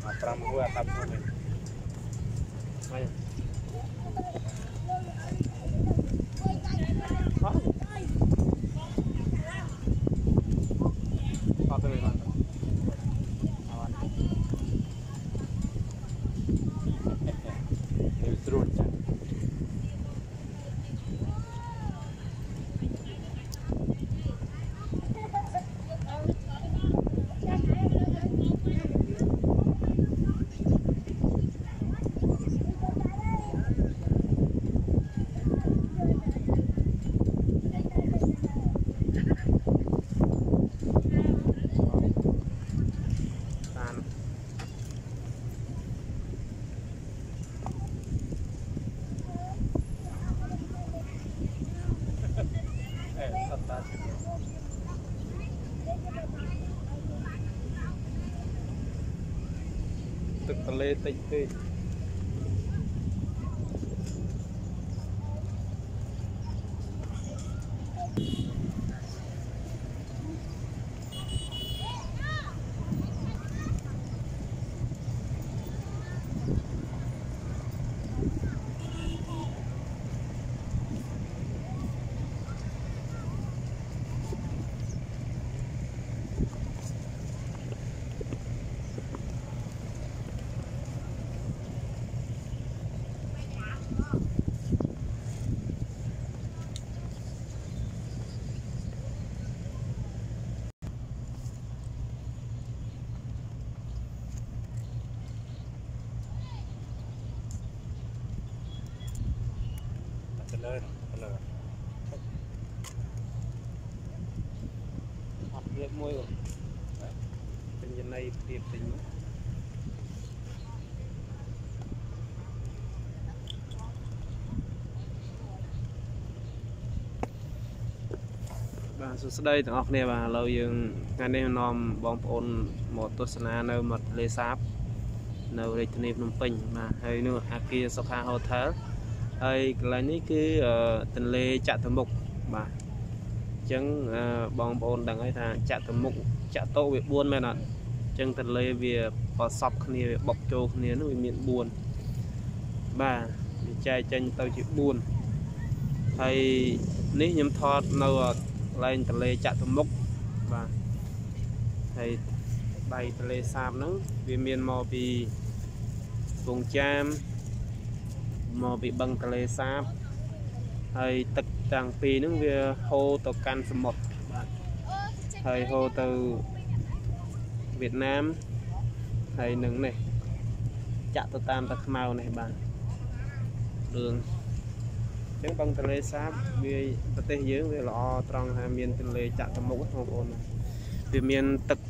5ហួរ10ហួរនេះមកអត់អត់ទៅបានអត់នេះស្រួលចា៎ បានអេសត្វតា ទឹកទន្លេតិចពេក ទៅលើទៅលើអត់ទៀតមួយពេញចំណៃទៀតពេញមកបាទសួស្តីទាំងអស់គ្នាបាទឥឡូវយើងថ្ងៃនេះនាំបងប្អូនមកទស្សនានៅមាត់ទន្លេសាបនៅរាជធានីភ្នំពេញបាទហើយនោះអាគារសុខាហូថែល ហើយកន្លែងនេះគឺអឺទន្លេចតុមុខបាទអញ្ចឹងអឺបងប្អូនដឹងហើយថាចតុមុខចតុវា4មែនអត់អញ្ចឹងទន្លេវាប្រសពគ្នាវាបុកចូលគ្នានោះវាមាន4បាទវាចែកចេញទៅជា4ហើយនេះខ្ញុំថតនៅកន្លែងទន្លេចតុមុខបាទហើយដៃទន្លេសាបហ្នឹងវាមានមកពីពងចាម មកពីបឹងទន្លេសាបហើយទឹកទាំងពីរហ្នឹងវាហូរទៅកាន់សមុទ្របាទហើយហូរទៅវៀតណាមហើយនឹងនេះចាក់ទៅតាមទឹកខ្មៅនេះបាទរឿងអញ្ចឹងបឹងទន្លេសាបវាប្រទេសយើងវាល្អត្រង់ថាមានទន្លេចាក់ទៅមុខបងប្អូនវាមានទឹក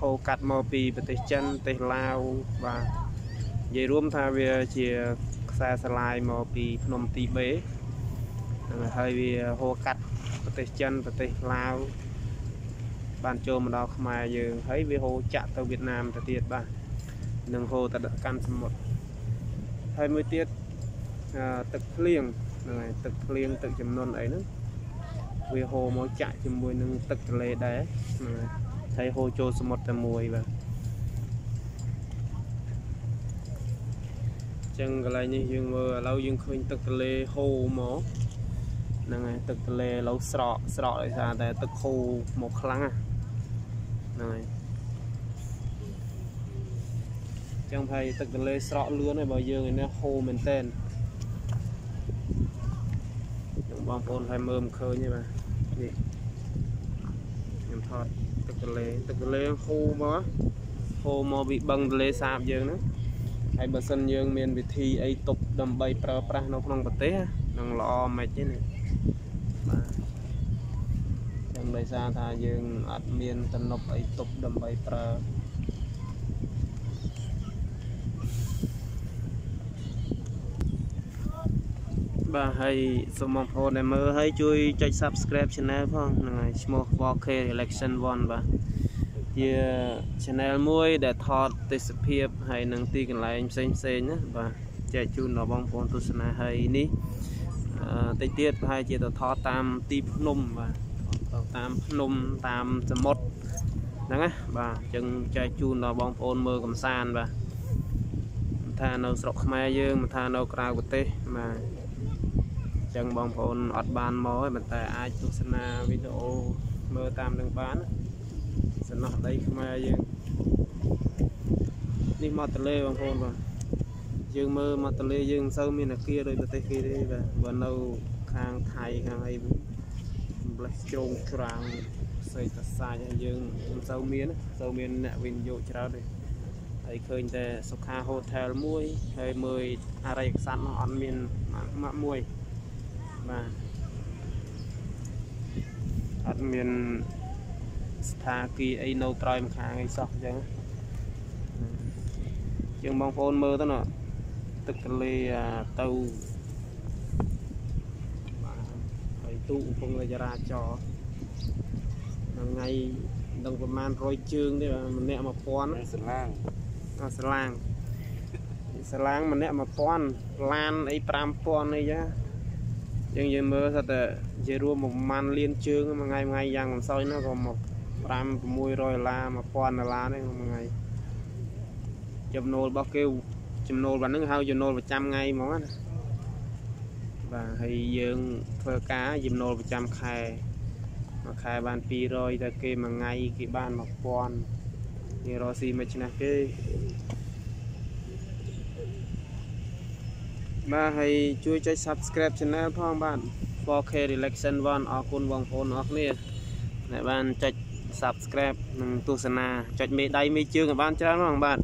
ហូរកាត់មកពីប្រទេសចិនប្រទេសឡាវបាទនិយាយរួមថាវាជា ខ្សែស្រឡាយមកពីភ្នំទីបេហ្នឹងហើយវាហូរកាត់ប្រទេសចិនប្រទេសឡាវបានចូលមកដល់ខ្មែរយើងហើយវាហូរចាក់ទៅវៀតណាមទៅទៀតបាទនឹងហូរទៅកាន់សមុទ្រហើយមួយទៀតទឹកភ្លៀងហ្នឹងហើយទឹកភ្លៀងទឹកចំនួនអីហ្នឹងវាហូរមកចាក់ជាមួយនឹងទឹកទន្លេដែរហ្នឹងហើយហើយហូរចូលសមុទ្រតែមួយបាទ ចឹងកន្លែងនេះយើងមើលឥឡូវយើងឃើញទឹកទន្លេហូរមកហ្នឹងហើយទឹកទន្លេឥឡូវស្រកស្រកដោយសារតែទឹកហូរមកខ្លាំងហ្នឹងហើយចឹងហើយទឹកទន្លេស្រកលឿនហើយបើយើងឯនេះហូរមែនតែនចឹងបងប្អូនហើយមើលមិនឃើញទេបាទនេះខ្ញុំថតទឹកទន្លេទឹកទន្លេហូរមកហូរមកពីបឹងទន្លេសាបយើងហ្នឹង ហើយបើសិនយើងមានវិធីអីទប់ដើម្បីប្រើប្រាស់នៅក្នុងប្រទេសនឹងល្អមិនទេណាបាទចឹងដោយសារថាយើងអត់មានទំនប់អីទប់ដើម្បីប្រើបាទហើយសូមបងប្អូនដែលមើលហើយជួយចុច Subscribe Channel ផងហ្នឹងហើយឈ្មោះ 4K Election 1បាទ ជា channel មួយដែលថតទេសភាពហើយនឹងទីកន្លែងផ្សេងផ្សេងណាបាទចែកជូនដល់បងប្អូនទស្សនាហើយនេះតិចទៀតប្រហែលជាទៅថតតាមទីភ្នំបាទទៅតាមភ្នំតាមសមុទ្រហ្នឹងណាបាទអញ្ចឹងចែកជូនដល់បងប្អូនមើលកំសាន្តបាទថានៅស្រុកខ្មែរយើងមិនថានៅក្រៅប្រទេសបាទចឹងបងប្អូនអត់បានមកទេប៉ុន្តែអាចទស្សនាវីដេអូមើលតាមនឹងបាន សំណោះដីខ្មែរយើងនេះមកទន្លេបងប្អូនបាទយើងមើលមកទន្លេយើងមិនសូវមានអាគារដូចប្រទេសគេទេបាទបើនៅខាងថៃខាងអីម្លេះជ្រងច្រាំងស្អីតសាច់ហើយយើងមិនសូវមានសូវមានអ្នកវិនិយោគច្រើនទេហើយឃើញតែសុខាហូថែលមួយហើយមើលអរិយស័ព្ទនោះអត់មានម៉ាក់មួយបាទអត់មាន ស្ថាគីអីនៅត្រយម្ខាងអីសោះអញ្ចឹងជាងបងប្អូនមើលទៅណាទឹកទន្លេទៅបាទហើយទូកំពុងចរាចរថ្ងៃដឹងប្រហែល100ជើងទេម្នាក់1000ស្រឡាងអស្រឡាងស្រឡាងម្នាក់1000ឡានអី5000អីចាយើងយើងមើលថាតែជារួមប្រហែលលានជើងមួយថ្ងៃមួយថ្ងៃយ៉ាងមិនសោយណាក៏មក 5 600ដុល្លារ1000ដុល្លារនេះមួយថ្ងៃចំណូលរបស់គេចំណូលបាទហ្នឹងហៅចំណូលប្រចាំថ្ងៃហ្មងណាបាទហើយយើងធ្វើការចំណូលប្រចាំខែមួយខែបាន200តែគេមួយថ្ងៃគេបាន1000គេរកស៊ីមិនឆ្នះគេបាទហើយជួយចុច Subscribe Channel ផងបាទ 4K Relaxation 1អរគុណបងប្អូនអរគ្នាដែលបានចុច Subscribe និងទស្សនាចុចមេដៃមេជើងឲ្យបានច្រើនផងបាទ